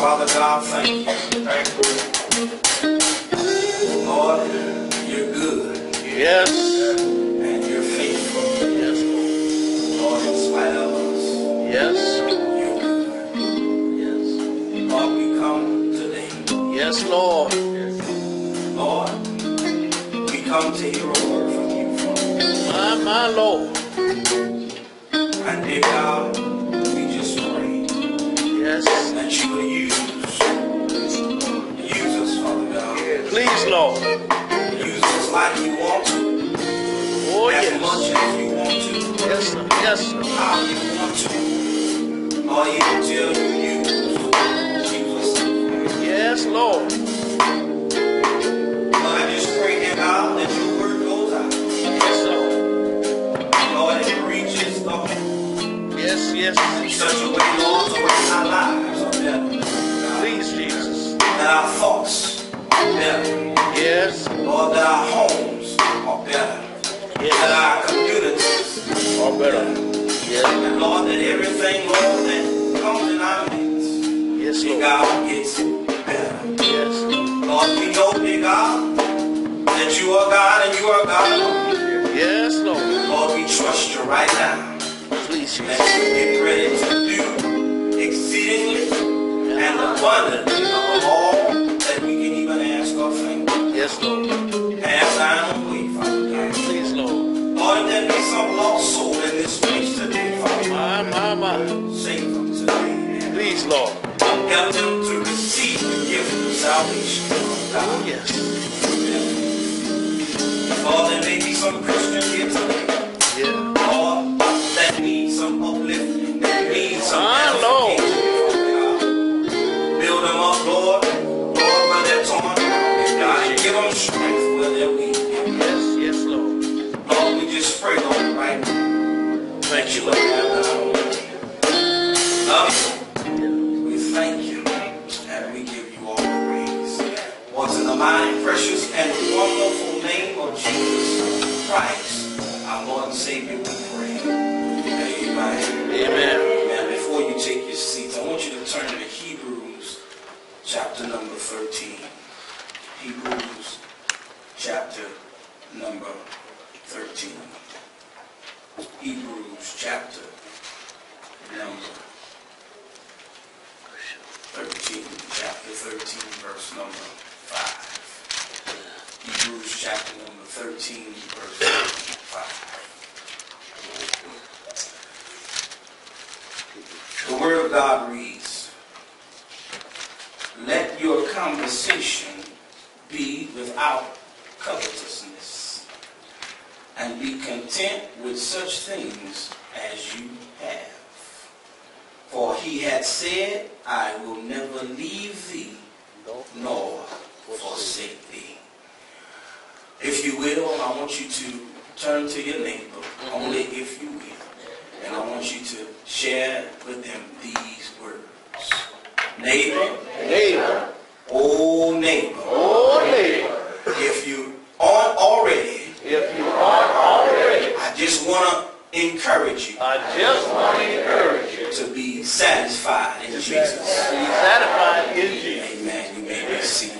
Father God, thank you. Thank you. Lord, you're good Yes. and you're faithful. Yes, Lord. Lord, in spite of us, Yes. you're good. Yes. Lord, we come today. Yes, Lord. Lord, we come to hear a word from you, Father. My, my Lord. And dear God, we just pray Yes. that you will use, use us, Father God. Please, Lord. Use us like you want to, Oh, as yes. much as you want to, Yes, sir. Yes, sir. how you want to, till you use. Use us. Yes. Lord, Yes, such a way, Lord, so that our lives are better. Please, Jesus. That our thoughts are better. Yes. Lord, that our homes are better. Yes. That our communities Or better. Yes. And Lord, that everything, Lord, that comes in our midst, Yes, Lord. God, gets better. Yes. Lord, we know, dear God, that you are God and you are God. Yes, Lord. Lord, we trust you right now Please, Jesus. And abundantly above all that we can even ask or think. Yes, Lord. Have thine own way, Father God. Please, Lord. Lord, there be some lost soul in this place today, Father, My, my, my. save them today. Please, Lord. Help them to receive the gift of salvation. Oh, God. yes. Thank you, Lord, Lord. have thine own way. Love. We thank you and we give you all the praise. What's in the mighty, precious, and wonderful name of Jesus Christ, our Lord and Savior, we pray. Amen. Amen. Amen. Before you take your seats, I want you to turn to Hebrews chapter number 13. Hebrews chapter number 13. Hebrews chapter number 13, chapter 13, verse number 5. Hebrews chapter number 13, verse number 5. The Word God reads, Let your conversation be without covetousness, and be content with such things as you have. For he had said, I will never leave thee nor forsake thee. If you will, I want you to turn to your neighbor, only if you will. And I want you to share with them these words. Neighbor, Neighbor. oh neighbor, Oh, neighbor. if you aren't already, If you aren't already, I just want to encourage you I just want to encourage you to be satisfied in to be Jesus. satisfied in Jesus. Amen. You may be seated.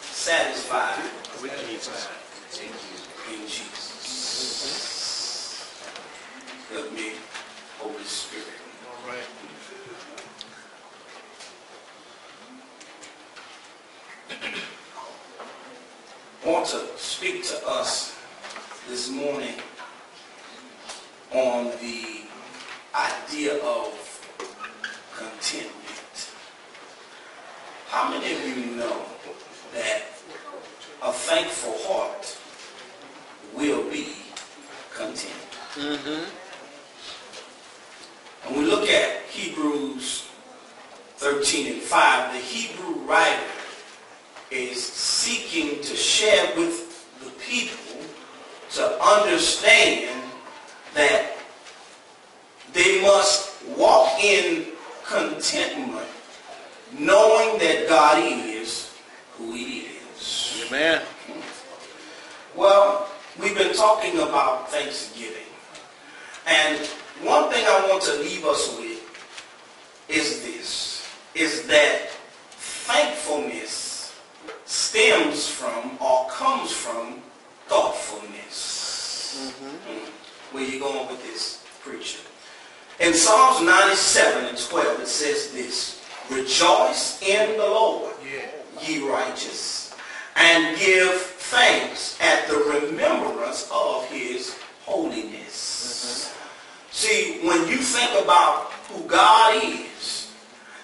Satisfied Jesus. in Jesus. Help me, Holy Spirit. All right. Want to speak to us this morning on the idea of contentment. How many of you know that a thankful heart will be content? Mm-hmm. When we look at Hebrews 13 and 5, the Hebrew writer is seeking to share with the people to understand that they must walk in contentment knowing that God is who he is. Amen. Well, we've been talking about Thanksgiving. And one thing I want to leave us with is this, is that thankfulness stems from or comes from thoughtfulness. Mm-hmm. Where you going with this, preacher? In Psalms 97 and 12, it says this, Rejoice in the Lord, ye righteous, and give thanks at the remembrance of his holiness. Mm-hmm. See, when you think about who God is,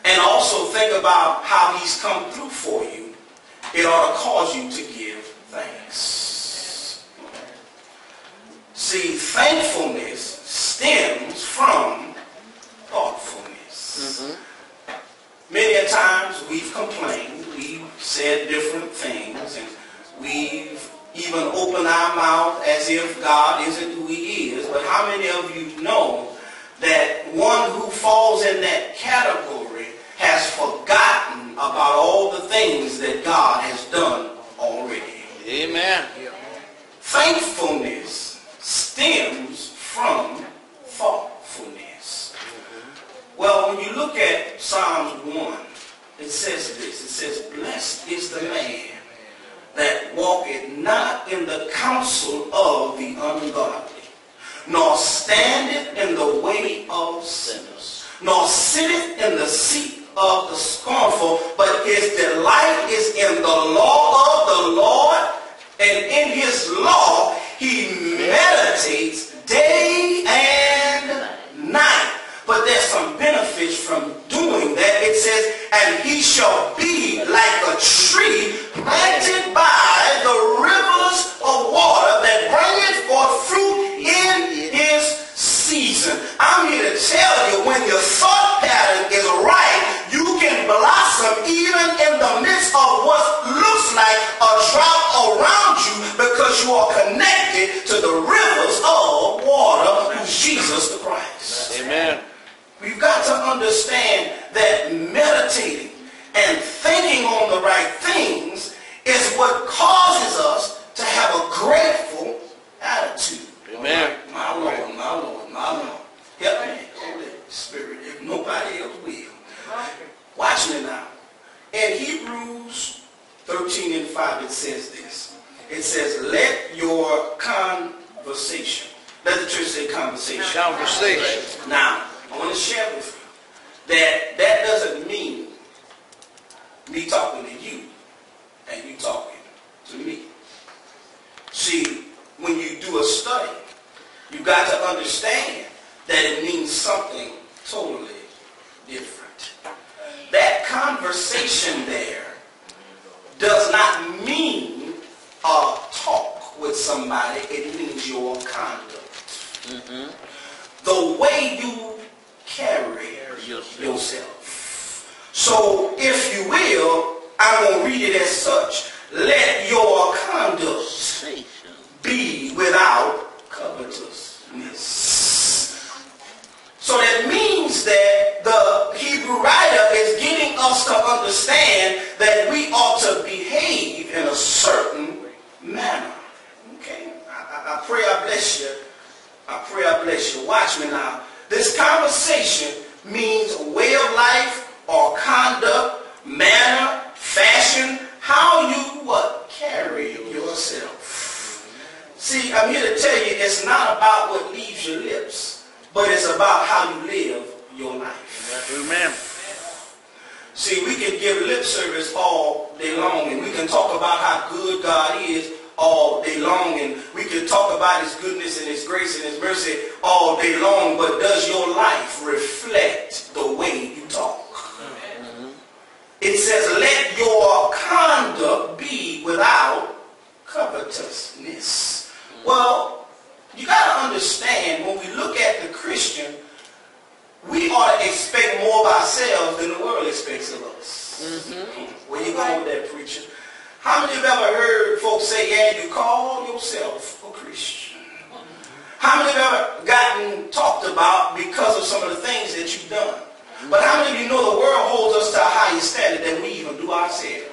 and also think about how he's come through for you, it ought to cause you to give thanks. See, thankfulness stems from thoughtfulness. Mm-hmm. Many a times we've complained, said different things, and we've even opened our mouth as if God isn't who he is. But how many of you know that one who falls in that category has forgotten about all the things that God has done already? Amen. Thankfulness stems from thoughtfulness. Well, when you look at Psalms 1, it says this. It says, Blessed is the man that walketh not in the counsel of the ungodly, nor standeth in the way of sinners, nor sitteth in the seat of the scornful, but his delight is in the law of the Lord, and in his law he meditates day and night. But there's some benefits from doing that. It says, and he shall be like a tree planted by the rivers of water that bringeth forth fruit in his season. I'm here to tell you, when your thought pattern is right, you can blossom even in the midst of what looks like a drought around you because you are connected to the rivers of water, Jesus the Christ. Amen. We've got to understand that meditating and thinking on the right things is what causes us to have a grateful attitude. Amen. My Lord, my Lord, my Lord. Help me, Holy Spirit, if nobody else will. Watch me now. In Hebrews 13 and 5, it says this. It says, let your conversation, let the church say conversation. Conversation. Now, I want to share with you that that doesn't mean me talking to you and you talking to me. See, when you do a study, you got to understand that it means something totally different. That conversation there does not mean a talk with somebody. It means your conduct. Mm-hmm. The way you carry yourself. So, if you will, I'm going to read it as such. Let your conduct be without covetousness. So that means that the Hebrew writer is getting us to understand that we ought to behave in a certain manner. Okay? I, I, I pray I bless you. I pray I bless you. Watch me now. This conversation means way of life or conduct, manner, fashion, how you what? Carry yourself. See, I'm here to tell you it's not about what leaves your lips, but it's about how you live your life. Amen. See, we can give lip service all day long, and we can talk about how good God is all day long, and we can talk about his goodness and his grace and his mercy all day long, but does your life reflect the way you talk? It says, let your conduct be without covetousness. Well, you got to understand, when we look at the Christian, we ought to expect more of ourselves than the world expects of us. Mm-hmm. Where you going with that, preacher? How many of you ever heard folks say, yeah, you call yourself a Christian? How many of you ever gotten talked about because of some of the things that you've done? But how many of you know the world holds us to a higher standard than we even do ourselves?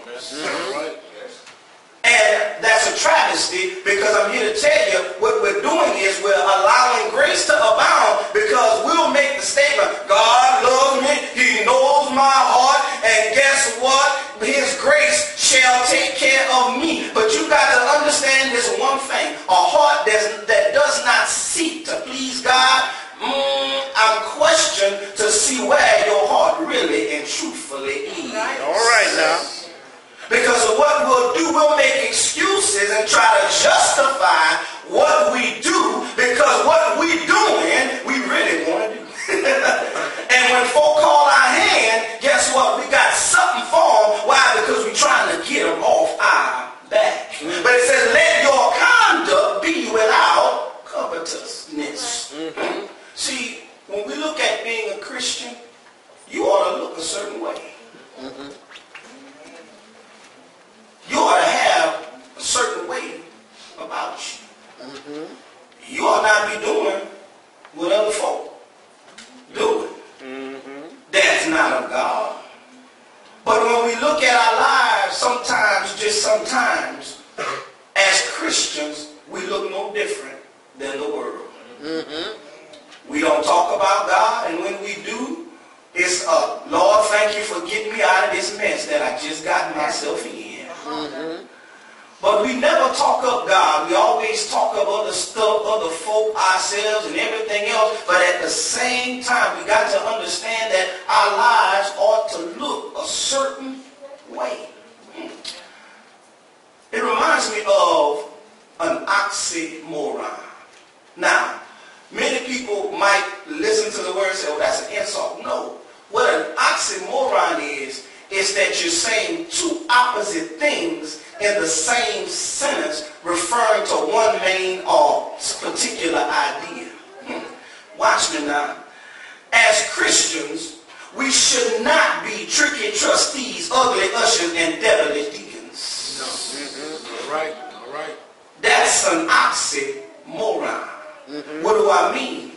And that's a travesty because I'm here to tell you what we're doing is we're allowing grace to abound because we'll make the statement, God loves me, he knows my heart, and guess what? His grace shall take care of me. But you got to understand this one thing. A heart that's, that does not seek to please God, mm, I'm questioned to see where your heart really and truthfully is. All right now. Because what we'll do, we'll make excuses and try to justify what we do because what we're doing, we really want to do. and when folk call our hand, guess what? We got something for them. Why? Because we're trying to get them off our back. Mm. But it says, let your conduct be without covetousness. Mm-hmm. See, when we look at being a Christian, you ought to look a certain way. Mm-hmm. You ought to have a certain way about you. Mm-hmm. You ought not be doing what other folk don't talk about God, and when we do, it's uh, Lord, thank you for getting me out of this mess that I just got myself in. But we never talk up God. We always talk of other stuff, other folk, ourselves, and everything else. But at the same time, we got to understand that our lives ought to look a certain way. It reminds me of an oxymoron. Now, many people might listen to the word and say, oh, that's an insult. No. What an oxymoron is, is that you're saying two opposite things in the same sentence referring to one main or particular idea. Hmm. Watch me now. As Christians, we should not be tricky trustees, ugly ushers, and devilish deacons. All right. All right. That's an oxymoron. Mm-hmm. What do I mean?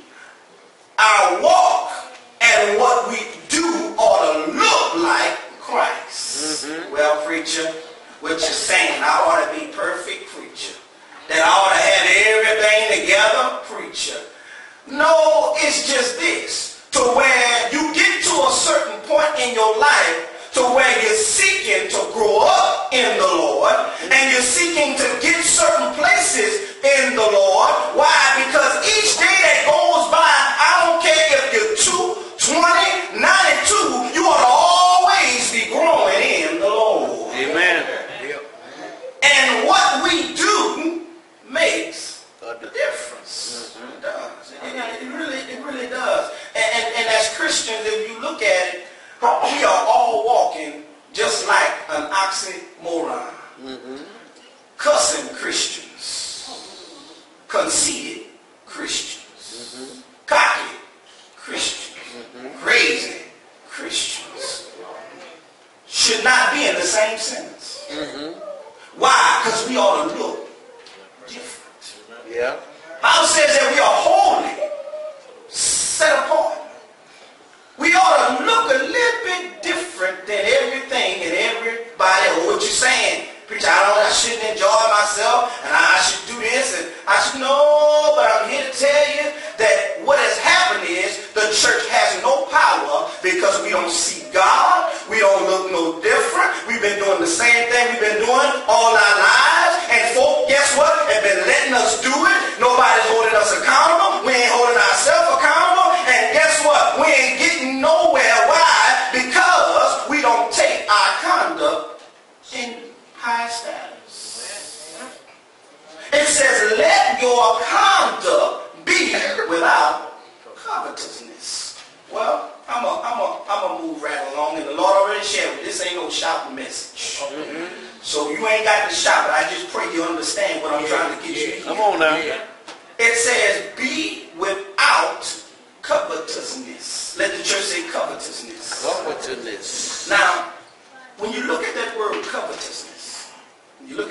Our walk and what we do ought to look like Christ. Mm-hmm. Well, preacher, what you're saying, I ought to be perfect preacher. That I ought to have everything together, preacher. No, it's just this. To where you get to a certain point in your life to where you're seeking to grow up in the Lord and you're seeking to get certain places in the Lord. Why? Because each day that goes by, I don't care if you're 2, 20, 92,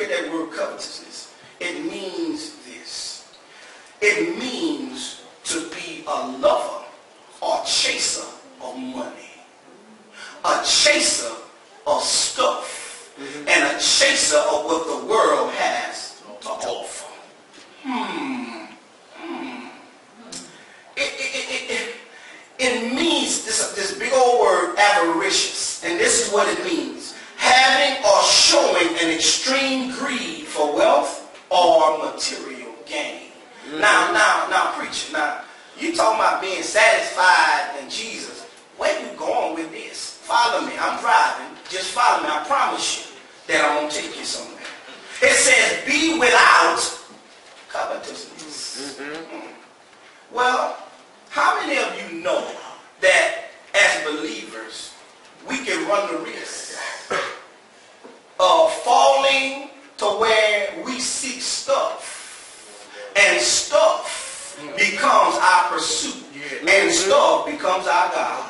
at that word covetousness, it means this. It means to be a lover or chaser of money. A chaser of stuff. And a chaser of what the world has to offer. it, it, it, it, it means this, this big old word avaricious and this is what it means having or showing an extreme greed for wealth or material gain now now now preacher now you talking about being satisfied in jesus where you going with this follow me i'm driving just follow me i promise you that i'm going to take you somewhere it says be without covetousness well, how many of you know that as believers, we can run the risk of falling to where we seek stuff and stuff becomes our pursuit and stuff becomes our God.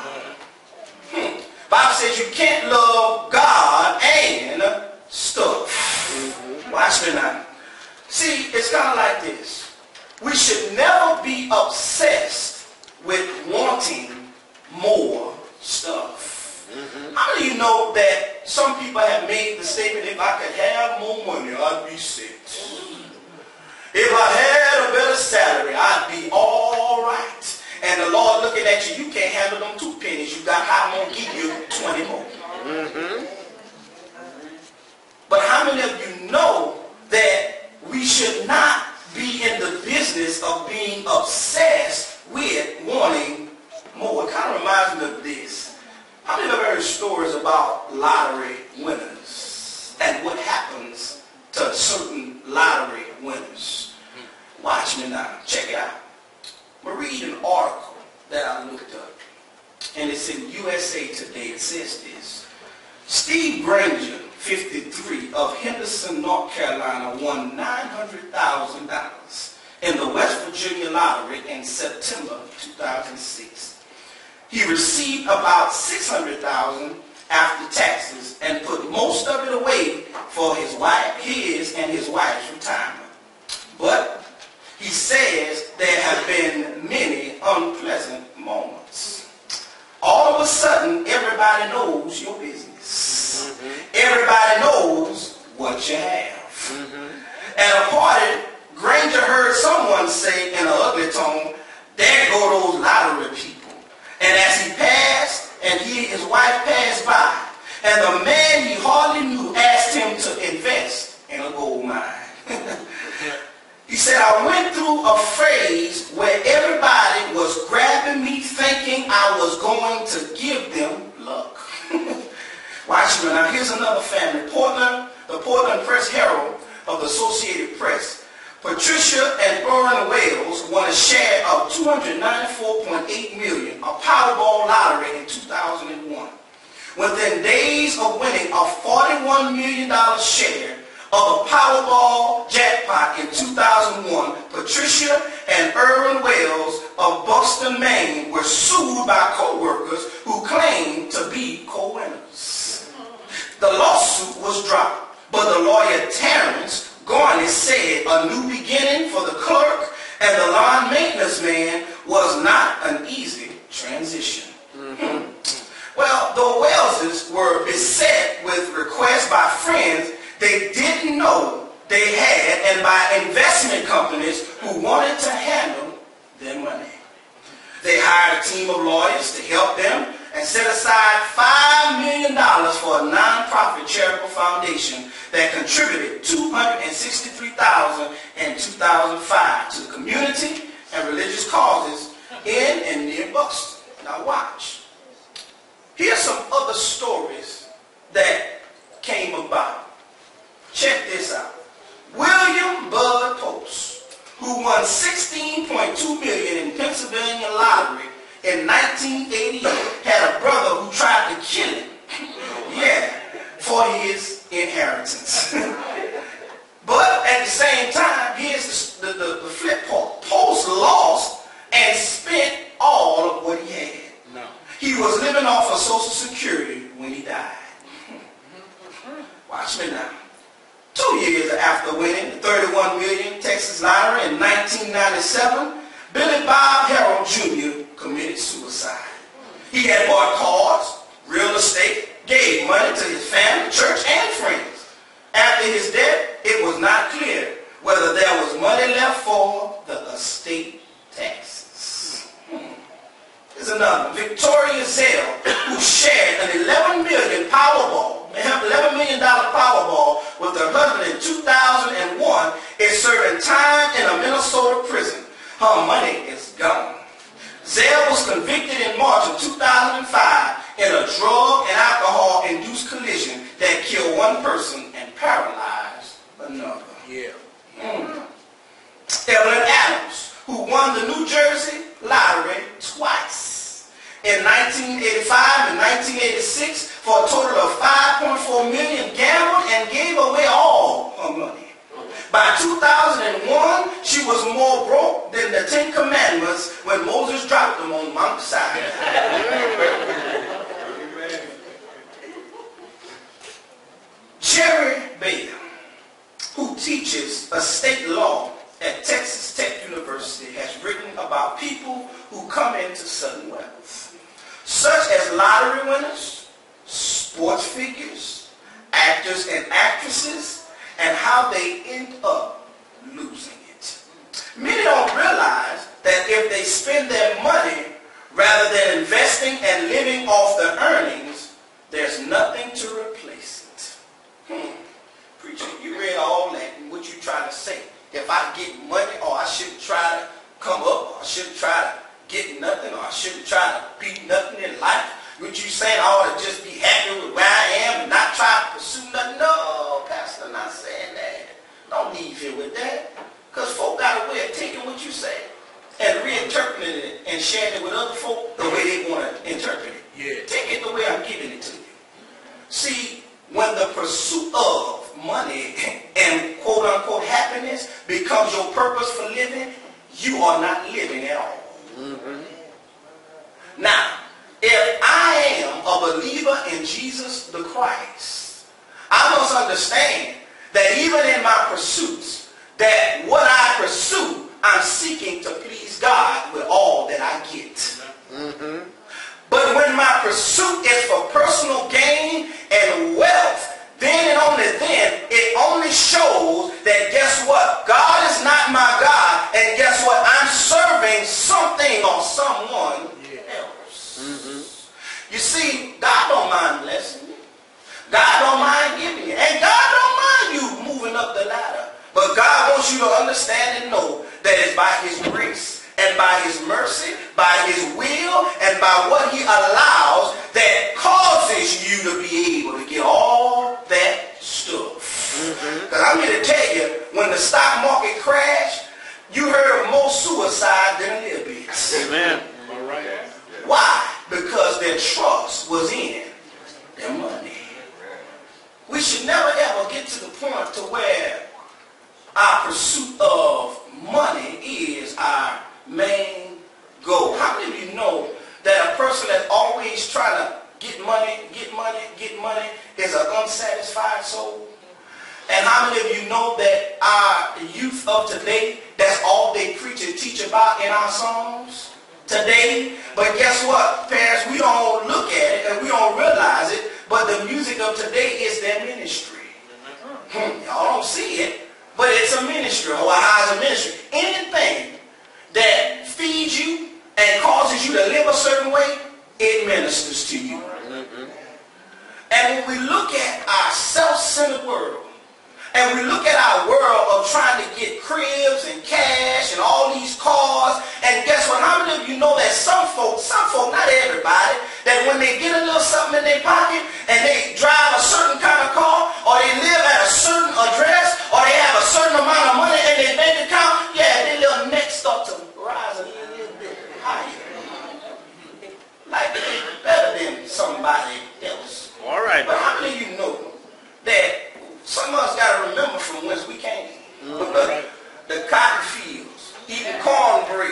Hmm. Bible says you can't love God and stuff. Watch me now. See, it's kind of like this. We should never be obsessed with wanting more stuff. How many of you know that some people have made the statement, if I could have more money, I'd be set. If I had a better salary, I'd be all right. And the Lord looking at you, you can't handle them two pennies. You got, I'm going to give you 20 more. But how many of you know that we should not be in the business of being obsessed with wanting more? It kind of reminds me of this. How many of have heard stories about lottery winners and what happens to certain lottery winners? Watch me now. Check it out. I'm read an article that I looked up. And it's in USA Today. It says this. Steve Granger, 53, of Henderson, North Carolina, won $900,000 in the West Virginia lottery in September 2006. He received about 600000 after taxes and put most of it away for his wife, his and his wife's retirement. But he says there have been many unpleasant moments. All of a sudden, everybody knows your business. Mm-hmm. Everybody knows what you have. Mm-hmm. At a party, Granger heard someone say in an ugly tone, there go those lottery people. And as he passed, and he and his wife passed by, and the man he hardly knew asked him to invest in a gold mine. he said, I went through a phase where everybody was grabbing me thinking I was going to give them luck. Watch. Now here's another family. Portland, the Portland Press Herald of the Associated Press. Patricia and Aaron Wales won a share of 294.8 million, a Powerball lottery in 2001. Within days of winning a $41 million share of a Powerball jackpot in 2001, Patricia and Erwin Wales of Boston, Maine were sued by co-workers who you are not living at all. Now, if I am a believer in Jesus the Christ, I must understand that even in my pursuits, that what I pursue, I'm seeking to please God with all that I get. But when my pursuit is for personal gain and wealth, then and only then, it only shows that guess what? God is not my God. And guess what? I'm serving something or someone else. Mm-hmm. You see, God don't mind blessing you. God don't mind giving you. And God don't mind you moving up the ladder. But God wants you to understand and know that it's by his grace and by his mercy, by his will, and by what he allows that causes you to be able to get all that stuff. Mm-hmm. Because I'm here to tell you, when the stock market crashed, you heard of more suicide than a little bit. Amen. Right. Why? Because their trust was in their money. We should never ever get to the point to where our pursuit of money is our main goal. How many of you know that a person that's always trying to get money, get money, get money is an unsatisfied soul? And how many of you know that our youth of today, that's all they preach and teach about in our songs today? But guess what, parents? We don't look at it and we don't realize it, but the music of today is their ministry. Hmm, Y'all don't see it, but it's a ministry. Or how is a ministry? Anything that feeds you and causes you to live a certain way, it ministers to you. And when we look at our self-centered world, and we look at our world of trying to get cribs and cash and all these cars, and guess what? How many of you know that some folks, some folks, not everybody, that when they get a little something in their pocket and they drive a certain kind of car, or they live at a certain address, or they have a certain amount of money in their bank account, yeah, their little neck start to rise a little bit higher. Like they're better than somebody else. All right. But how many of you know that some of us got to remember from whence we came? Mm-hmm. right. the cotton fields, eating cornbread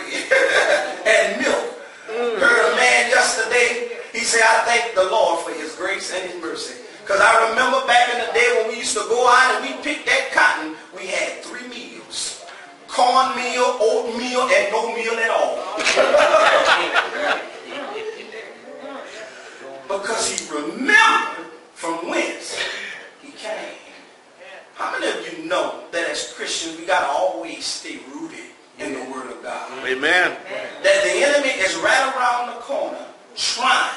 and milk. Mm. Heard a man yesterday, he said, I thank the Lord for his grace and his mercy. Because I remember back in the day when we used to go out and we picked that cotton, we had three meals. Cornmeal, oatmeal, and no meal at all. because he remembered from whence he came. How many of you know that as Christians we gotta always stay rooted in the Word of God? Amen. That the enemy is right around the corner trying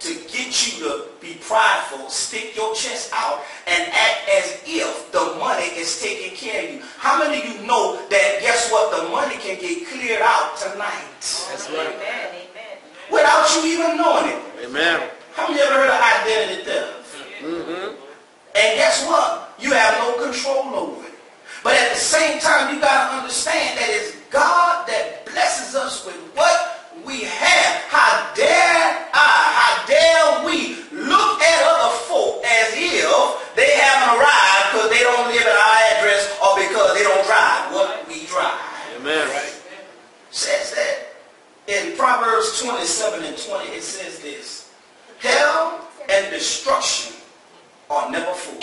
to get you to be prideful, stick your chest out, and act as if the money is taking care of you. How many of you know that guess what? The money can get cleared out tonight That's right. without you even knowing it. Amen. How many ever heard of identity theft? Mm -hmm. And guess what? You have no control over it. But at the same time, you got to understand that it's God that blesses us with what we have. How dare I, how dare we look at other folk as if they haven't arrived because they don't live at our address or because they don't drive what we drive Amen. Right? says that in Proverbs 27 and 20, it says this Hell and destruction are never full.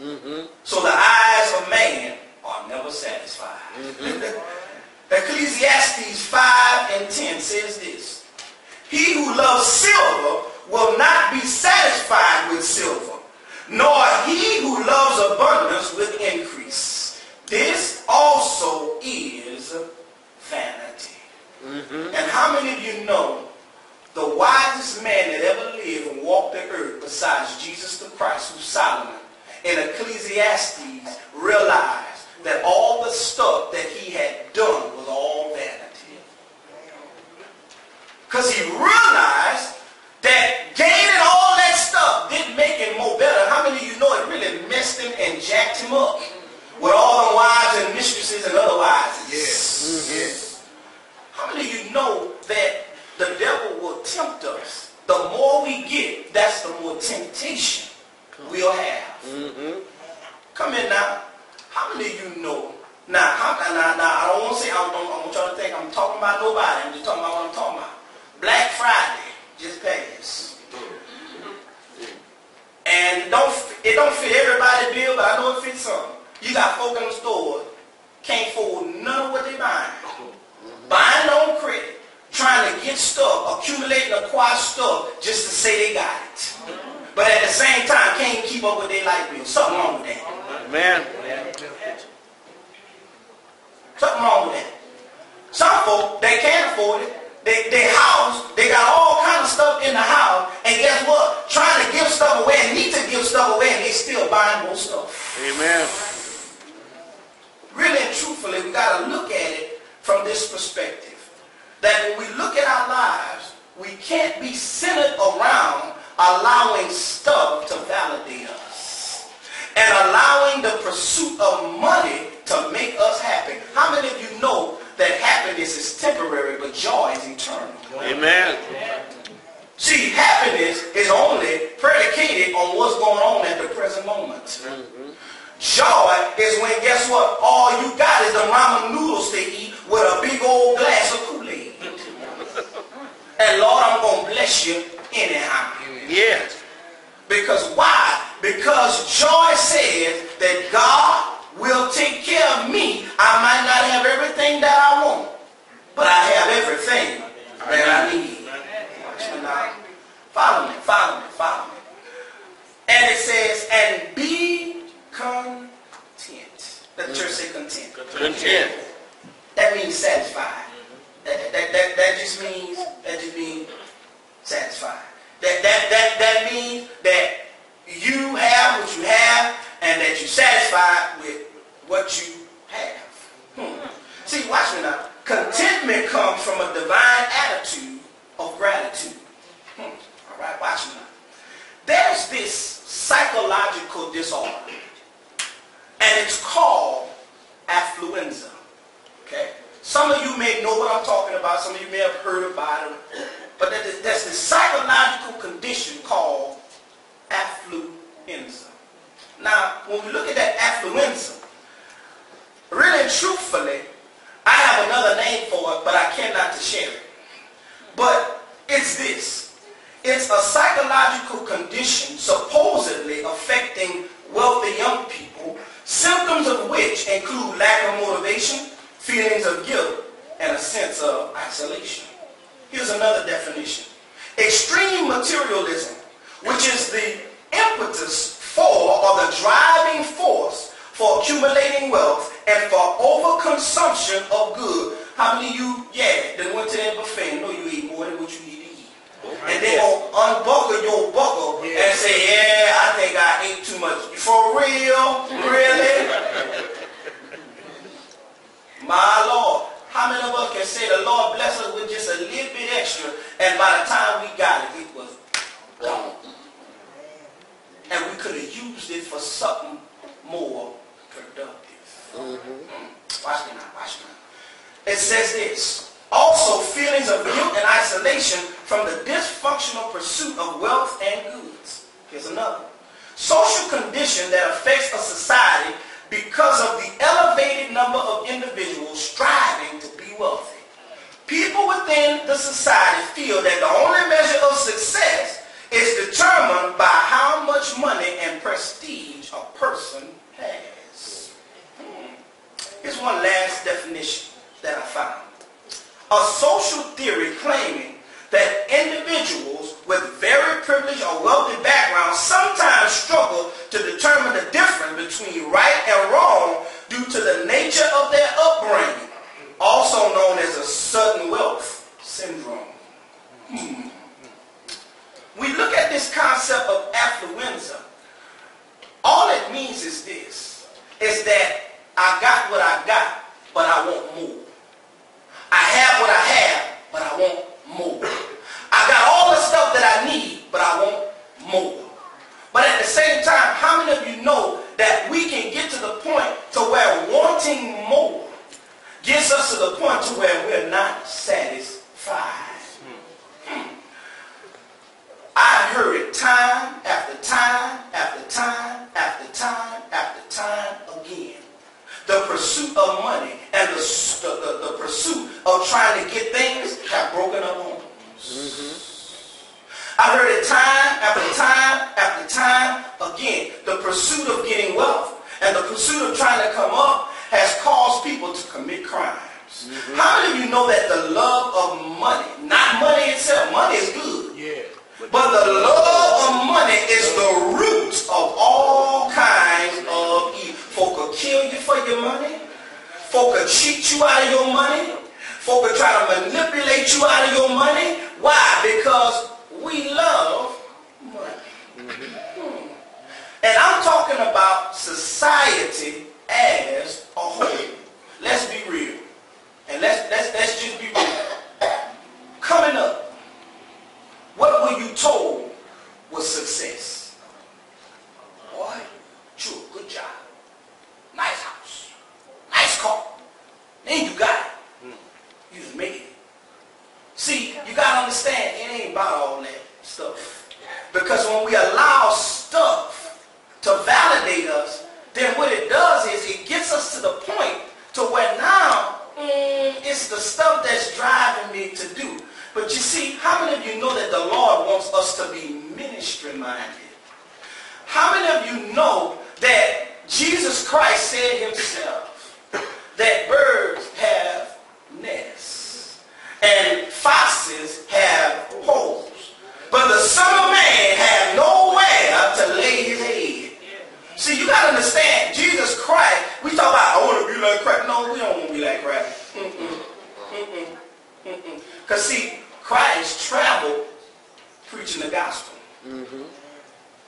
Mm-hmm. So the eyes of man are never satisfied. Mm-hmm. Ecclesiastes 5 and 10 says this. He who loves silver will not be satisfied with silver, nor he who loves abundance with increase. This also is vanity. Mm-hmm. And how many of you know the wisest man that ever lived and walked the earth besides Jesus the Christ, who's Solomon, in Ecclesiastes realized that all the stuff that he had done was all vanity. Because he realized that gaining all that stuff didn't make him more better. How many of you know it really messed him and jacked him up with all the wives and mistresses and other wives? Yes. Yes. Mm-hmm. How many of you know that the devil will tempt us? The more we get, that's the more temptation we'll have. Mm-hmm. Come in now. How many of you know? Now, how, now, now, I don't want to say, I don't, I want y'all to think I'm talking about nobody. I'm just talking about what I'm talking about. Black Friday just passed. And don't it don't fit everybody's bill, but I know it fits some. You got folk in the store, can't afford none of what they buying. Oh. Buying on credit, trying to get stuff, accumulating, acquire stuff just to say they got it. But at the same time, can't keep up with their light bill. Something wrong with that. Amen. Something wrong with that. Some folk, they can't afford it. They, they house, they got all kind of stuff in the house, and guess what? Trying to give stuff away and need to give stuff away, and they still buying more stuff. Amen. Really and truthfully, we got to look at it from this perspective. That when we look at our lives, we can't be centered around allowing stuff to validate us and allowing the pursuit of money to make us happy. How many of you know that happiness is temporary, but joy is eternal? Amen. See, happiness is only predicated on what's going on at the present moment. Joy is when, guess what? All you got is the ramen noodles to eat with a big old glass of. And Lord, I'm going to bless you anyhow. Yes. Because why? Because joy says that God will take care of me. I might not have everything that I want, but I have everything that I need. Watch me now. Follow me, follow me, follow me. And it says, and be content. Let the church say content. Content. That means satisfied. That, that, that, that just means that just means satisfied. That, that, that, that means that you have what you have and that you're satisfied with what you have. Hmm. See, watch me now. Contentment comes from a divine attitude of gratitude. Hmm. All right, watch me now. There's this psychological disorder, and it's called affluenza. Okay? Some of you may know what I'm talking about. Some of you may have heard about it. But that- that's the psychological condition called affluenza. Now, when we look at that affluenza, really and truthfully, I have another name for it, but I cannot to share it. But it's this. It's a psychological condition supposedly affecting wealthy young people, symptoms of which include lack of motivation, feelings of guilt, and a sense of isolation. Here's another definition. Extreme materialism, which is the impetus for or the driving force for accumulating wealth and for overconsumption of good. How many of you, yeah, then went to that buffet and know you eat more than what you need to eat? And they gonna unbuckle your buckle and say, yeah, I think I ate too much. For real? Really? My Lord. How many of us can say the Lord bless us with just a little bit extra and by the time we got it, it was gone. And we could have used it for something more productive. Mm. Watch me now, watch me now. It says this. Also feelings of guilt and isolation from the dysfunctional pursuit of wealth and goods. Here's another. Social condition that affects a society because of the elevated number of individuals striving to be wealthy. People within the society feel that the only measure of success is determined by how much money and prestige a person has. Hmm. Here's one last definition that I found. A social theory claiming that individuals with very privileged or wealthy backgrounds sometimes struggle to determine the difference between right and wrong due to the nature of their upbringing, also known as a sudden wealth syndrome. Hmm. We look at this concept of affluenza. All it means is this, is that I got what I got, but I want more. I have what I have, but I want more. I got all the stuff that I need, but I want more. But at the same time, how many of you know that we can get to the point to where wanting more gets us to the point to where we're not satisfied? Hmm. I heard it time after time after time after time after time again. The pursuit of money and the, the, the, the pursuit of trying to get things have broken up homes. I heard it time after time after time again. The pursuit of getting wealth and the pursuit of trying to come up has caused people to commit crimes. Mm-hmm. How many of you know that the love of money, not money itself, money is good. Yeah. But the love of money is the root of all kinds of evil. Folk will kill you for your money. Folk will cheat you out of your money. Folk will try to manipulate you out of your money. Why? Because we love money. And I'm talking about society as a whole. Let's be real. And let's, let's, let's just be real. Coming up, what were you told was success? Boy, sure, good job. Nice house. Nice car. Then you got it. You just made it. See, you got to understand, ain't about all that stuff. Because when we allow stuff to validate us, then what it does is it gets us to the point to where now mm, it's the stuff that's driving me to do. But you see, how many of you know that the Lord wants us to be ministry minded? How many of you know that Jesus Christ said himself that birds have nests and foxes have holes, but the Son of Man have nowhere to lay his head. See, you got to understand, Jesus Christ, we talk about, I want to be like Christ. No, we don't want to be like Christ. Because see, Christ traveled preaching the gospel.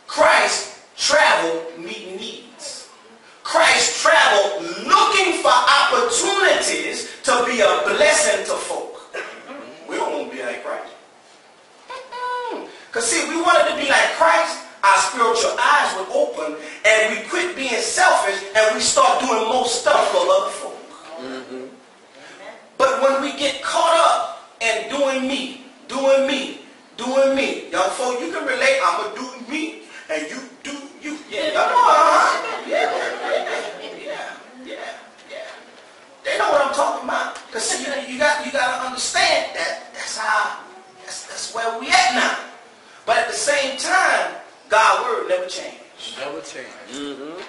Christ traveled meeting needs. Christ traveled looking for opportunities to be a blessing to folk. We don't want to be like Christ. Because see, we wanted to be like Christ, our spiritual eyes would open and we quit being selfish and we start doing more stuff for other folk. But when we get caught up in doing me, doing me, doing me, young folk, you can relate, I'm going to do me and you do you. Yeah, y'all know, uh-huh. yeah, yeah, yeah, yeah. They know what I'm talking about. Because see, you, you got you got to understand that that's how, that's, that's where we at now. But at the same time, God's word never changed. Never change. Mm-hmm.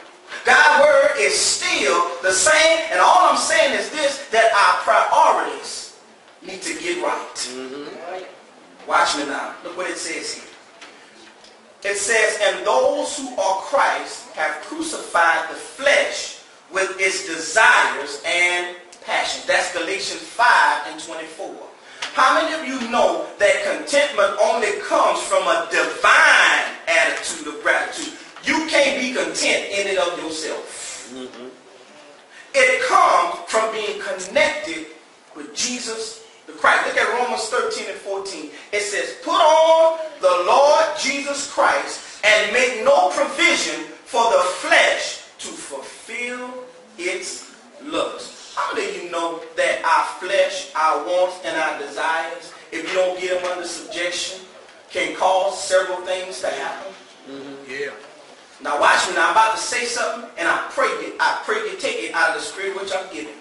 God's word is still the same, and all I'm saying is this, that our priorities need to get right. Mm-hmm. Watch me now. Look what it says here. It says, and those who are Christ have crucified the flesh with its desires and passions. That's Galatians 5 and 24. How many of you know that contentment only comes from a divine attitude of gratitude? You can't be content in and of yourself. Mm-hmm. It comes from being connected with Jesus the Christ. Look at Romans 13 and 14. It says, put on the Lord Jesus Christ and make no provision for the flesh to fulfill its lust. How many of you know that our flesh, our wants, and our desires, if you don't get them under subjection, can cause several things to happen? Mm-hmm. Yeah. Now watch me. Now I'm about to say something, and I pray you, I pray you take it out of the spirit which I'm giving.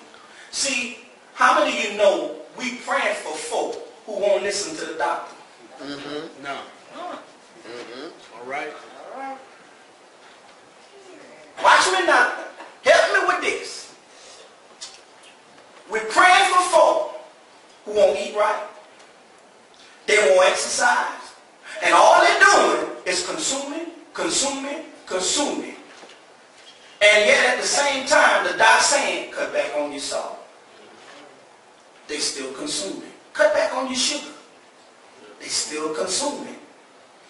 See, how many of you know we praying for folk who won't listen to the doctor? Mm-hmm. No. Mm-hmm. All right. Watch me now. Help me with this. We're praying for folk who won't eat right. They won't exercise. And all they're doing is consuming, consuming, consuming. And yet at the same time, the doc saying, cut back on your salt. They still consuming. Cut back on your sugar. They still consuming.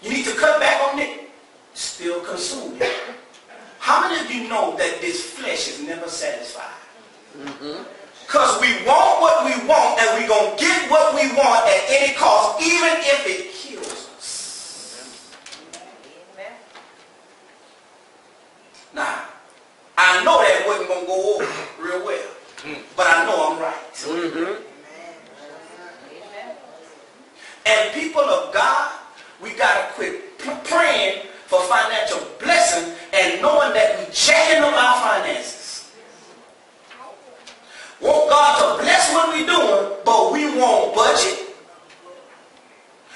You need to cut back on it. Still consuming. How many of you know that this flesh is never satisfied? Because we want what we want and we're going to get what we want at any cost, even if it kills us. Now, I know that wasn't going to go over real well, mm. but I know I'm right. Mm-hmm. And people of God, we got to quit praying for financial blessing and knowing that we jacking up our finances. Want God to bless what we're doing, but we won't budget.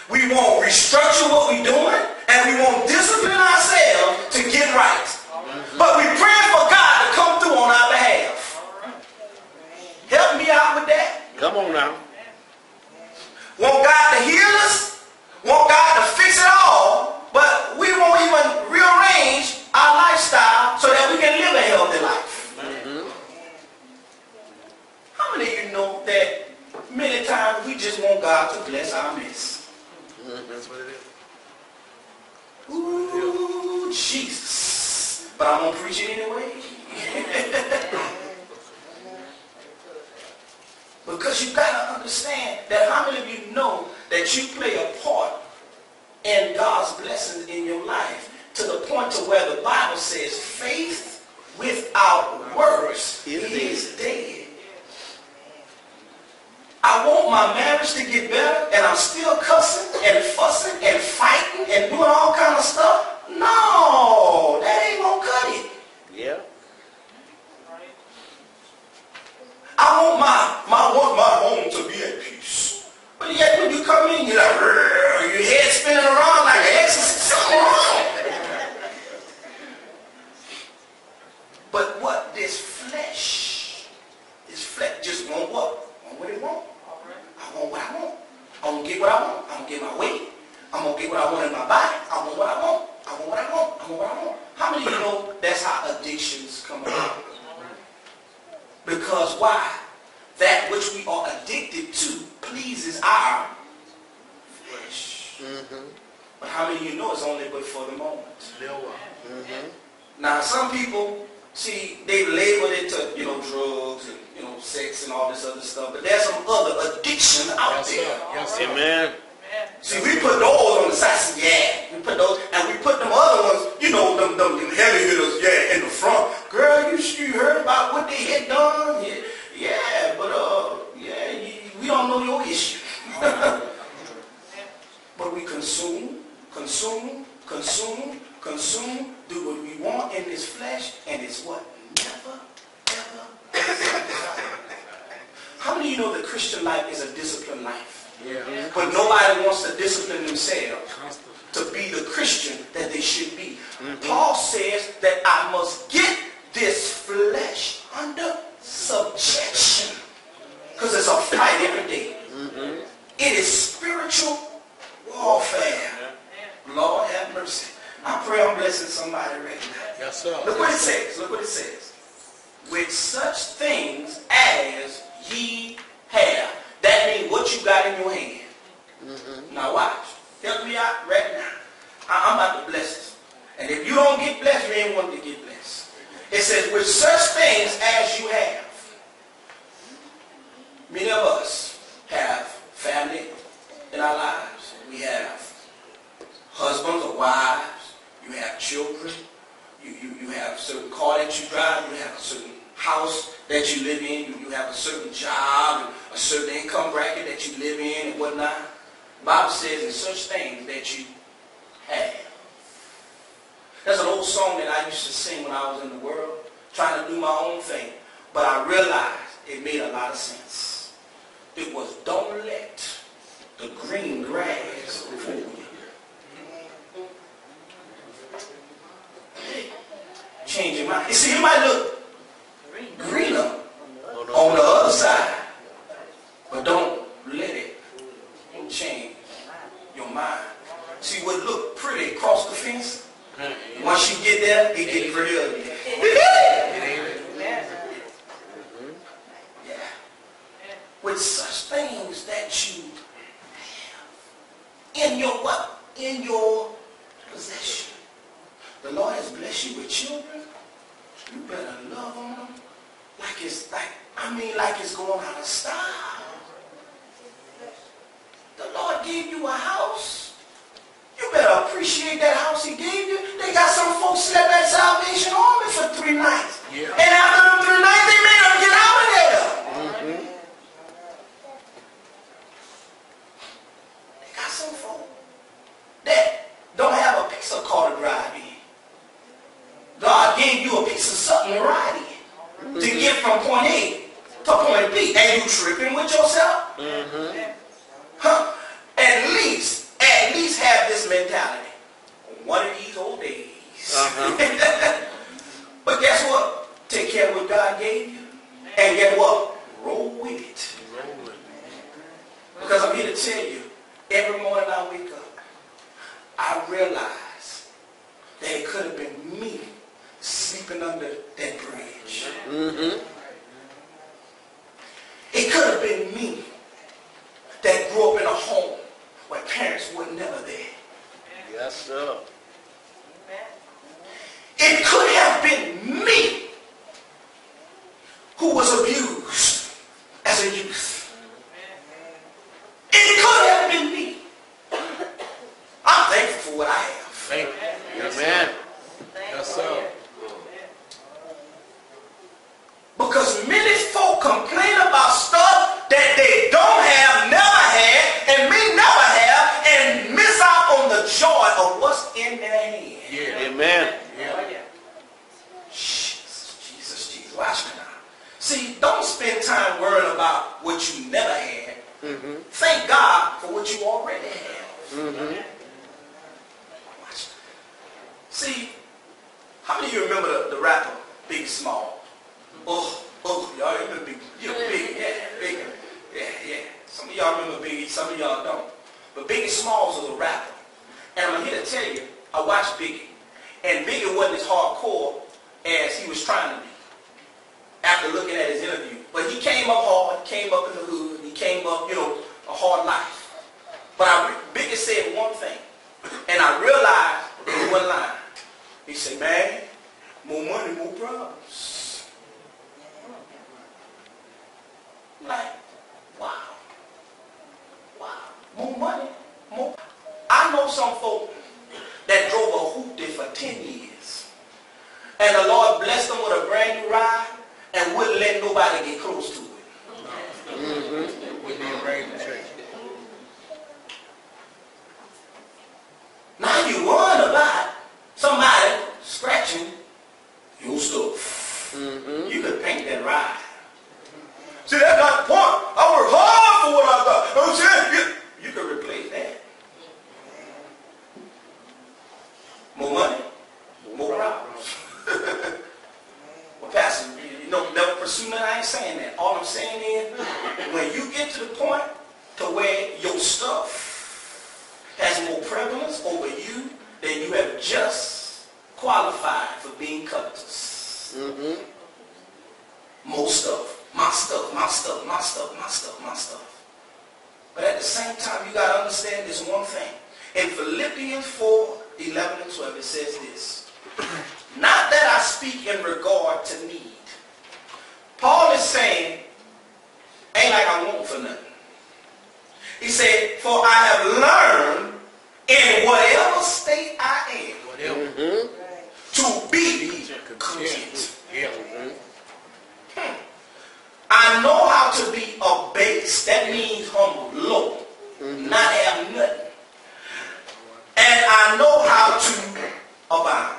We won't restructure what we're doing, and we won't discipline ourselves to get right. But we praying for God to come through on our behalf. Help me out with that. Come on now. Want God to heal us, want God to fix it all, but we won't even rearrange our lifestyle so that we can live a healthy life. Mm-hmm. How many of you know that many times we just want God to bless our mess? Mm-hmm. That's what it is. Ooh, Jesus. But I'm going to preach it anyway. because you got to understand that how many of you know that you play a part in God's blessings in your life to the point to where the Bible says faith without works Is is dead. I want my marriage to get better and I'm still cussing and fussing and fighting and doing all kind of stuff. No, that ain't gonna cut it. Yeah. I want my, my want my home to be at peace. But yet when you come in, you're like, your head spinning around like an. Something wrong. But what this flesh, this flesh just want what? Want what it want. I want what I want. I'm gonna get what I want. I'm gonna get my weight. I'm gonna get what I want in my body. I want what I want. I want what I want. I want what I want. How many of you know that's how addictions come about? Because why? That which we are addicted to pleases our flesh. Mm-hmm. But how many of you know it's only but for the moment? Little while. Mm-hmm. Now, some people, see, they labeled it to, you know, drugs and, you know, sex and all this other stuff. But there's some other addiction out Yes, there. sir. Yes, sir. Amen. See, we put those on the side, say, yeah, we put those, and we put them other ones, you know, them, them, them heavy hitters, yeah, in the front. Girl, you, you heard about what they had done? Yeah, yeah but, uh, yeah, you, we don't know your issue. but we consume, consume, consume, consume, do what we want in this flesh, and it's what? Never, ever. How many of you know the Christian life is a disciplined life? Yeah. But nobody wants to discipline themselves to be the Christian that they should be. Paul says that I must get this flesh under subjection. Because it's a fight every day. Mm-hmm. It is spiritual warfare. Lord have mercy. I pray I'm blessing somebody right now. Yes, sir. Look what it says. Look what it says. With such things as ye have. That means what you got in your hand. Mm-hmm. Now watch. Help me out right now. I- I'm about to bless this. And if you don't get blessed, you ain't want to get blessed. It says, with such things as you have. Many of us have family in our lives. We have husbands or wives. You have children. You, you, you have a certain car that you drive. You have a certain house that you live in. You, you have a certain job, a certain income bracket that you live in and whatnot. Bible says in such things that you have. That's an old song that I used to sing when I was in the world, trying to do my own thing. But I realized it made a lot of sense. It was don't let the green grass fool you. Change your mind. You see, you might look greener on the other side, but don't let it change your mind. See, what looked pretty across the fence once you get there, it get ugly. yeah. With such things that you have in your what? In your possession. The Lord has blessed you with children. You better love on them like it's like I mean like it's going out of style. The Lord gave you a house. You better appreciate that house he gave you. They got some folks slept at Salvation Army for three nights. Yeah. And after them three nights, they made not get out of there. They got some folk that don't have a piece of car to drive in. God gave you a piece of something to ride in. To get from point A to point B. And you tripping with yourself? Mm-hmm. Huh? At least, at least have this mentality. One of these old days. Uh-huh. but guess what? Take care of what God gave you. And get what? Roll with it. Because I'm here to tell you, every morning I wake up, I realize that it could have been me sleeping under that bridge. It could have been me that grew up in a home where parents were never there. Yes, sir. It could have been me who was abused as a youth. It could have been me. I'm thankful for what I have. Thank you. Amen. Yes, sir. Because many folk complain about stuff that they don't have, never had, and may never have, and miss out on the joy of what's in their hand. Yeah. Amen. Jesus, Jesus, Jesus. Watch me now. See, don't spend time worrying about what you never had. Thank God for what you already have. Watch. See, how many of you remember the, the rapper Big Small? Oh, oh, y'all remember Big, you know, Big, yeah, Big, yeah, yeah. Some of y'all remember Biggie, some of y'all don't. But Biggie Smalls was a rapper. And I'm here to tell you, I watched Biggie. And Biggie wasn't as hardcore as he was trying to be after looking at his interview. But he came up hard, came up in the hood, he came up, you know, a hard life. But I, Biggie said one thing, and I realized in one line. He said, man, more money, more problems. Like, wow. Wow. More money, more. I know some folk that drove a hoopty for 10 years. And the Lord blessed them with a brand new ride and wouldn't let nobody get close to it. We being raised in church. Now you worried about somebody scratching your stuff. You could paint that ride. See, that's not the point. I work hard for what I got. I'm saying you, you could replace that. More money, more problems. well, Pastor, you, you know, never pursue nothing. I ain't saying that. All I'm saying is, when you get to the point to where your stuff has more prevalence over you, then you have just qualified for being covetous. More stuff. My stuff, my stuff, my stuff, my stuff, my stuff. But at the same time, you got to understand this one thing. In Philippians 4, 11 and 12, it says this. Not that I speak in regard to need. Paul is saying, ain't like I want for nothing. He said, for I have learned in whatever state I am Whatever. to be Content. content. Yeah. I know how to be abased. That means humble, low, not have nothing. And I know how to abound.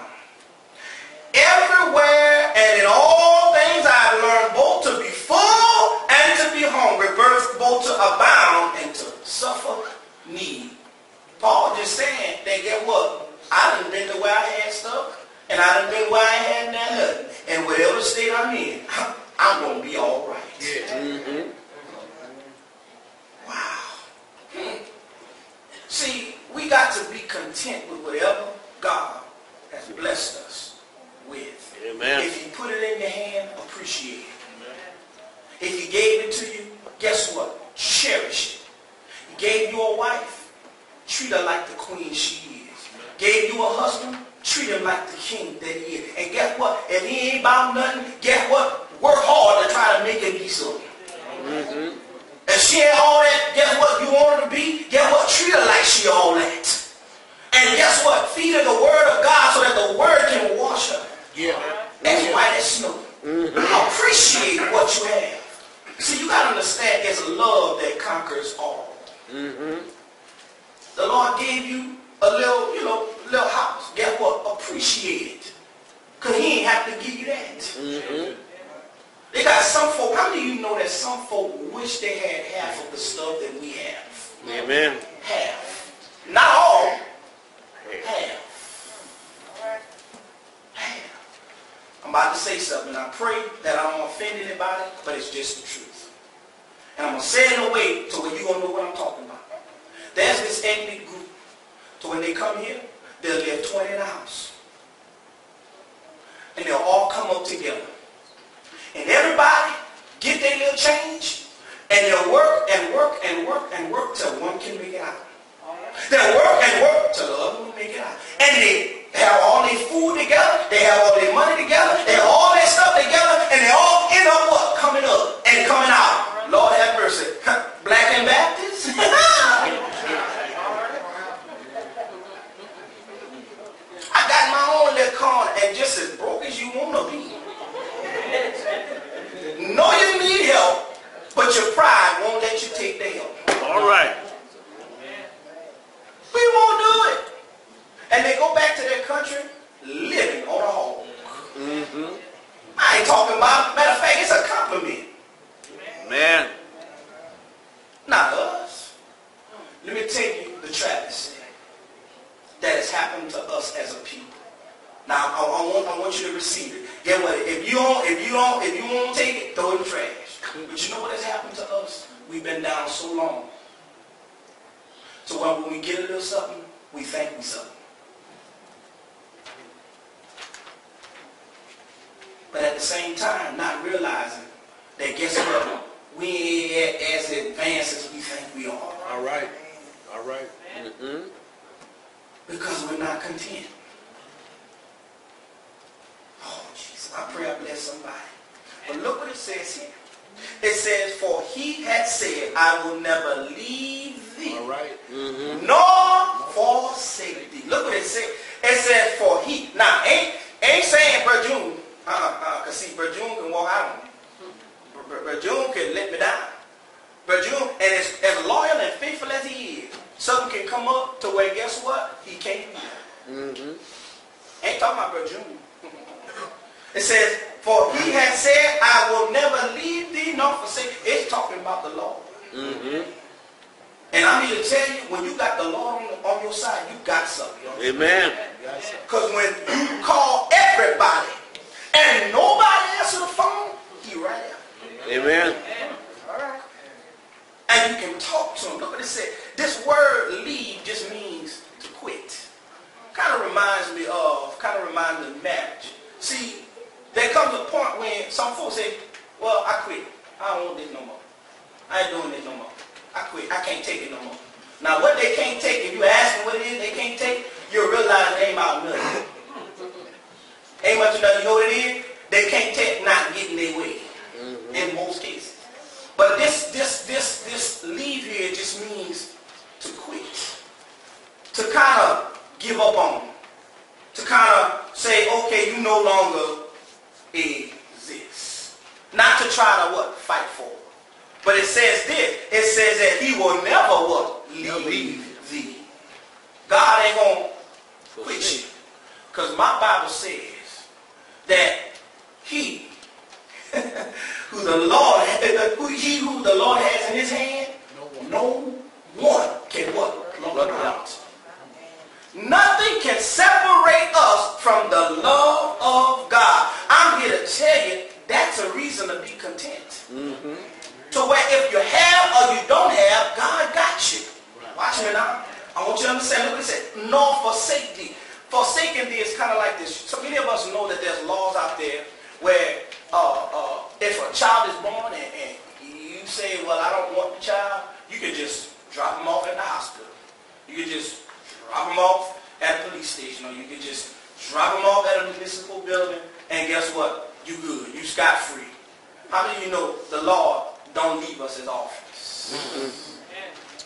Everywhere and in all things I've learned both to be full and to be hungry, both both to abound and to suffer need. Paul just saying that get what? I done been to where I had stuff, and I done been where I had nothing. And whatever state I'm in, I'm gonna be all right. Yeah. Wow. Hmm. See, we got to be content with whatever God has blessed us with. Amen. If he put it in your hand, appreciate it. If he gave it to you, guess what? Cherish it. He gave you a wife, treat her like the queen she is. Gave you a husband, treat him like the king that he is. And guess what? If he ain't about nothing, guess what? Work hard to try to make him be so. If she ain't all that, guess what you want her to be? Guess what? Treat her like she all that. And guess what? Feed her the word of God so that the word can wash her Yeah. as white as snow. Appreciate what you have. See, you gotta understand it's love that conquers all. Mm-hmm. The Lord gave you a little, you know, little house. Guess what? Appreciate it. Cause he ain't have to give you that. Mm-hmm. They got some folk, how many of you know that some folk wish they had half of the stuff that we have? Amen. Half. Not all. Half. Half. I'm about to say something. I pray that I don't offend anybody, but it's just the truth. And I'm going to say it in a way to where you're going to know what I'm talking about. There's this ethnic group. So when they come here, they'll live 20 in a house. And they'll all come up together. And everybody get their little change. And they'll work and work and work and work till one can make it out. They'll work and work till the other one make it out. And they have all their food together. They have all leave thee nor forsake. It's talking about the Lord. Mm-hmm. And I'm here to tell you, when you got the Lord on, on your side, you got something. Amen. Because when you call everybody and nobody answers the phone, he right there. Amen. And you can talk to him. Look what it said. This word leave just means to quit. Kind of reminds me of, kind of reminds me of marriage. See, there comes a point when some folks say, well, I quit. I don't want this no more. I ain't doing this no more. I quit. I can't take it no more. Now, what they can't take, if you ask them what it is they can't take, you'll realize they ain't about nothing. ain't much of nothing. You know what it is? They can't take not getting their way mm-hmm. in most cases. But this, this, this, this leave here just means to quit. To kind of give up on. To kind of say, okay, you no longer exist. Not to try to what? Fight for. But it says this. It says that he will never what? Leave thee. God ain't going to quit you. Because my Bible says that he who the Lord, who he who the Lord has in his hand, no one can what? Pluck out. Nothing can separate us from the love of God. I'm here to tell you that's a reason to be content. To where if you have or you don't have, God got you. Watch me now. I want you to understand. Look what it said. Nor forsake thee. Forsaking thee is kind of like this. So many of us know that there's laws out there where uh, uh, if a child is born and, and you say, well, I don't want the child, you can just drop them off at the hospital. You can just drop them off at a police station or you can just drop them off at a municipal building and guess what? You good. You scot free. How many of you know the Lord don't leave us as orphans?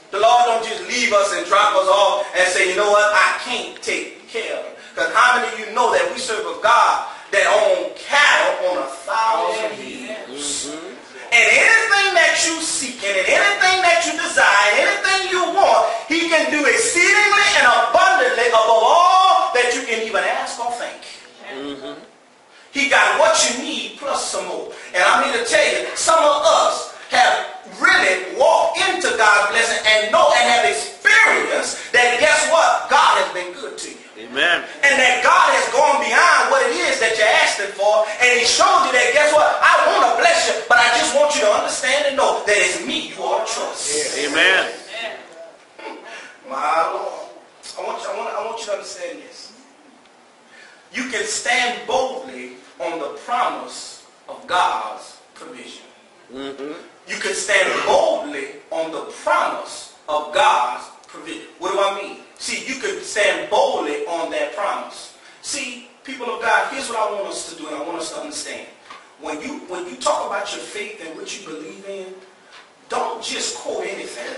The Lord don't just leave us and drop us off and say, you know what, I can't take care of it. Because how many of you know that we serve a God that owns cattle on a thousand hills? Mm-hmm. And anything that you seek and anything that you desire, anything you want, he can do exceedingly and abundantly above all that you can even ask or think. Mm-hmm. He got what you need plus some more. And I'm here to tell you, some of us have really walked into God's blessing and know and have experienced that guess what? God has been good to you. Amen. And that God has gone beyond what it is that you're asking for. And he showed you that, guess what? I want to bless you, but I just want you to understand and know that it's me you ought to trust. Amen. Hmm. My Lord. I want, you, I, want, I want you to understand this. You can stand boldly on the promise of God's provision. Mm-hmm. You can stand boldly on the promise of God's provision. What do I mean? See, you can stand boldly on that promise. See, people of God, here's what I want us to do and I want us to understand. When you, when you talk about your faith and what you believe in, don't just quote anything.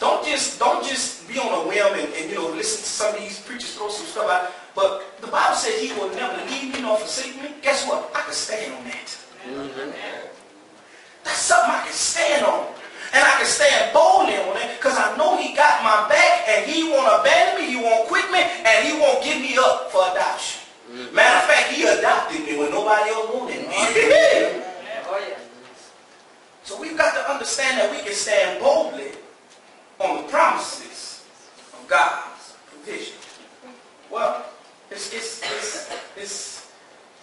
Don't just don't just be on a whim and, and you know listen to some of these preachers throw some stuff out. But the Bible says he will never leave me nor forsake me. Guess what? I can stand on that. Mm-hmm. That's something I can stand on. And I can stand boldly on it because I know he got my back and he won't abandon me, he won't quit me, and he won't give me up for adoption. Mm-hmm. Matter of fact, he adopted me when nobody else wanted me. oh, yeah. so we've got to understand that we can stand boldly on the promises of God's provision. Well, it's, it's, it's, it's,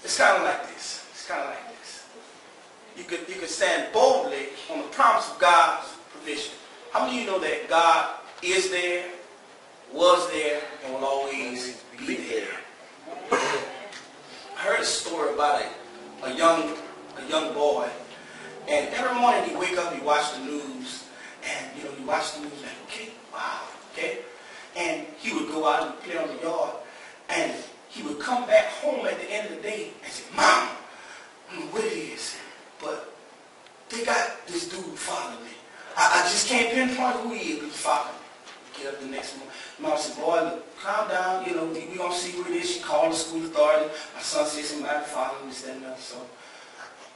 it's kind of like this. It's kind of like this. You could, you could stand boldly on the promise of God's provision. How many of you that God is there, was there, and will always be there? I heard a story about a, a young a young boy, and every morning he wake up, he watch the news, and you know he watch the news like, okay, wow, okay, and he would go out and play on the yard, and he would come back home at the end of the day and say, Mom, I don't what it is, but they got this dude following me. I, I just can't pinpoint who he is, he's following me. Get up the next morning. Mom said, boy, look, calm down. You know, we, we going to see who it is. She called the school authority. My son said somebody following this, and that. So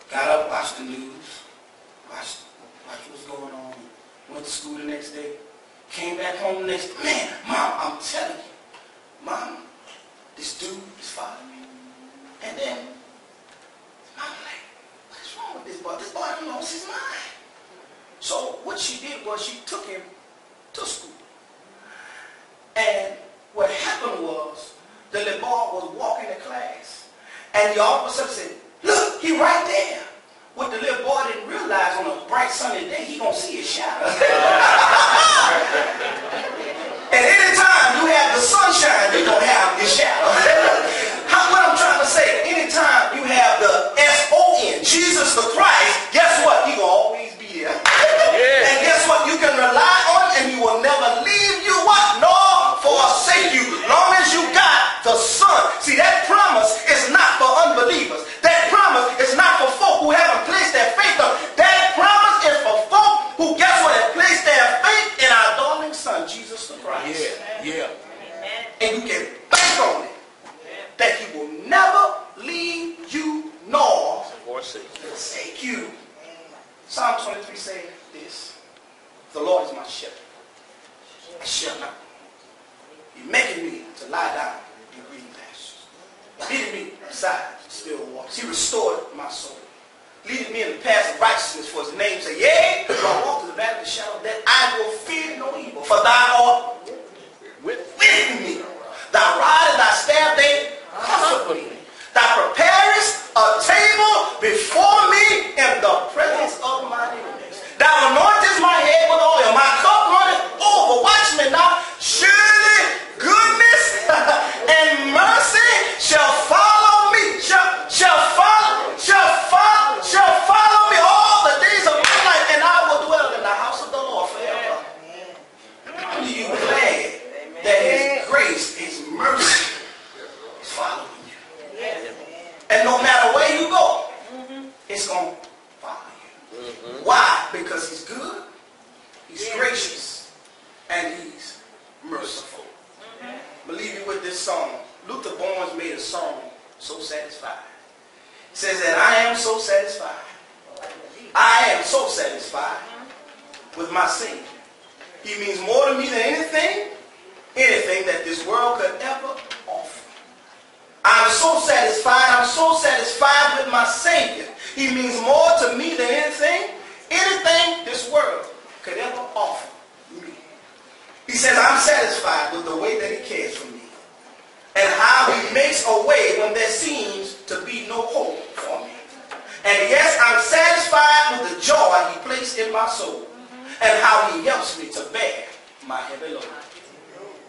got up, watched the news, watched, watched what's going on. Went to school the next day. Came back home the next day. Man, Mom, I'm telling you. Mom, this dude is following me. And then, Mom like, what is wrong with this boy? This boy done lost his mind. So what she did was she took him to school. And what happened was the little boy was walking to class. And the all of a sudden said, look, he right there. What the little boy didn't realize on a bright sunny day, he gonna see his shadow. and anytime you have the sunshine, you gonna have your shadow. How, what I'm trying to say, anytime you have the S-O-N, Jesus the Christ, than anything, anything that this world could ever offer. I'm so satisfied. I'm so satisfied with my Savior. He means more to me than anything, anything this world could ever offer me. He says, I'm satisfied with the way that he cares for me and how he makes a way when there seems to be no hope for me. And yes, I'm satisfied with the joy he placed in my soul and how he helps me to bear.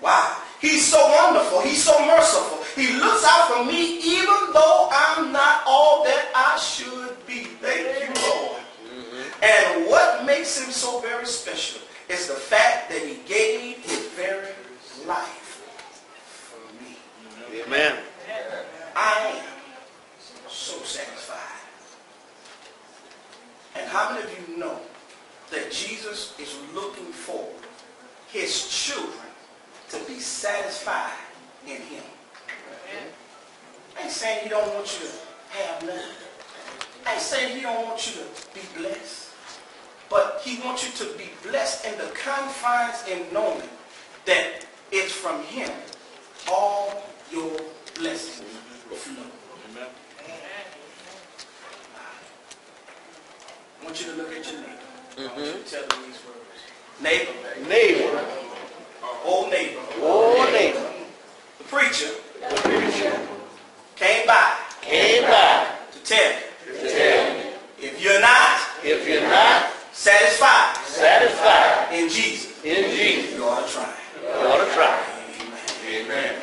Wow. He's so wonderful. He's so merciful. He looks out for me even though I'm not all that I should be. Thank you, Lord. Mm-hmm. And what makes him so very special is the fact that he gave his very life for me. Amen. I am so satisfied. And how many of you know that Jesus is looking for his children to be satisfied in him? I ain't saying he don't want you to have nothing. I ain't saying he don't want you to be blessed. But he wants you to be blessed in the confines and knowing that it's from him all your blessings flow. Amen. I want you to look at your neighbor. I want you to tell them these words. Neighbor. Neighbor. Old neighbor. Old neighbor. The preacher. The preacher. Came by. Came by. To tell me, To tell me, If you're not. If you're not. Satisfied. Satisfied. In Jesus. In Jesus. You ought to try. You ought to try. Amen. Amen.